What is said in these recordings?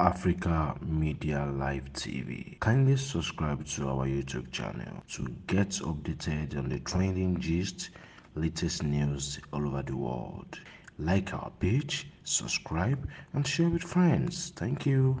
Africa Media Live TV. Kindly subscribe to our YouTube channel to get updated on the trending gist, latest news all over the world. Like our page, subscribe, and share with friends. Thank you.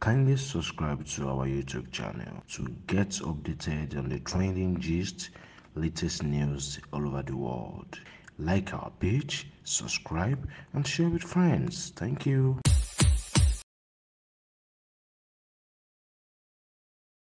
Kindly subscribe to our YouTube channel to get updated on the trending gist, latest news all over the world like our page subscribe and share with friends thank you